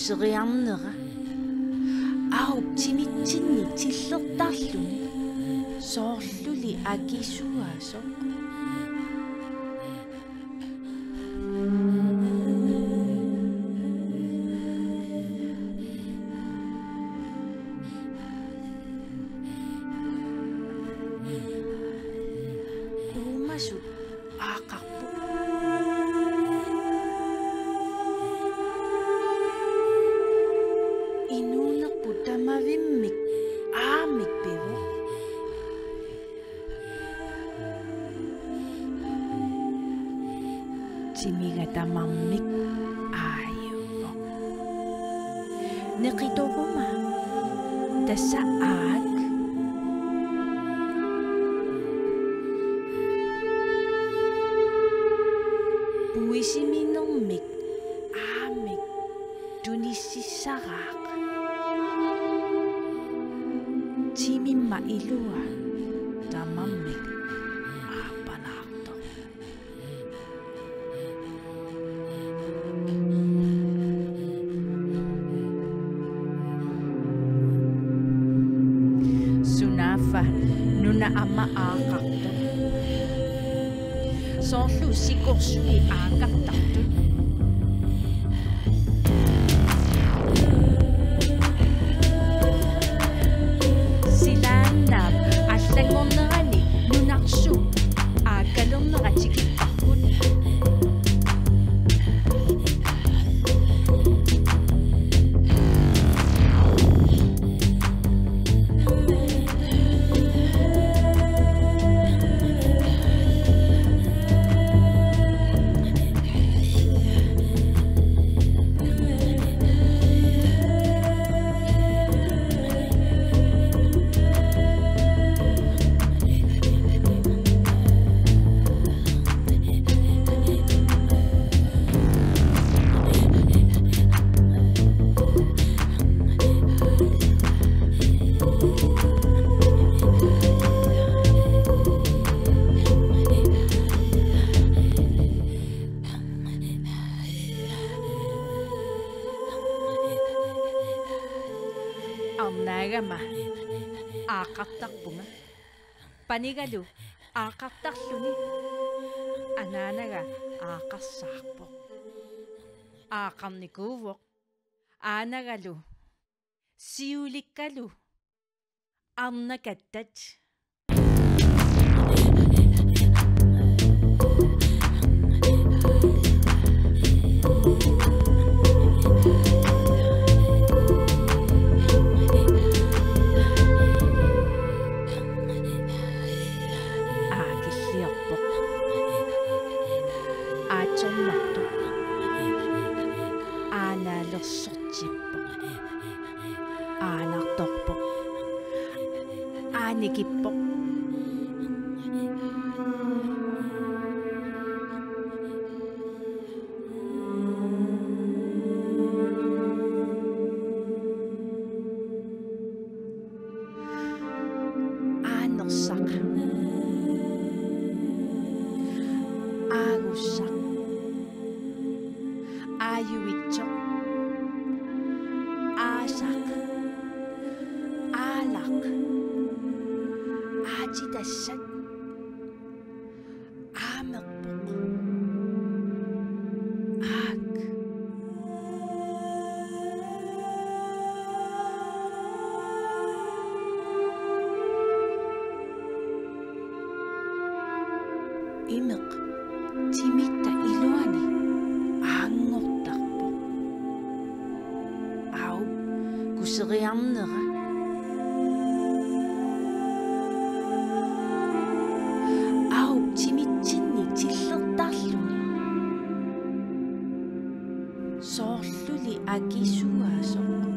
uuseriarnera аупчимитсинни тиллертарлуни соорлули акисуасоо Simiga tamammik ayaw. Nakito ko ma. Tasaag. Puisiminong mik amik tunisisarak. Timi mailua tamamik apanakto. Nuna ama akakto. Soorlu sikorsui aaqartartut. Silaannaap арнаагама аақартарпунга панигалу аақартарлуни анаанага аақарсаарпо аақарникуувоқ aanagalu siulikkalu арнакаттат aanikippoq aanersaq aagussaq aayuitsoq aasaq aalaq مجيد الشك. عامق. عاك. إمق. تيميتا إلواني. عن نقطة عو كشغي عن aqui sua sombra.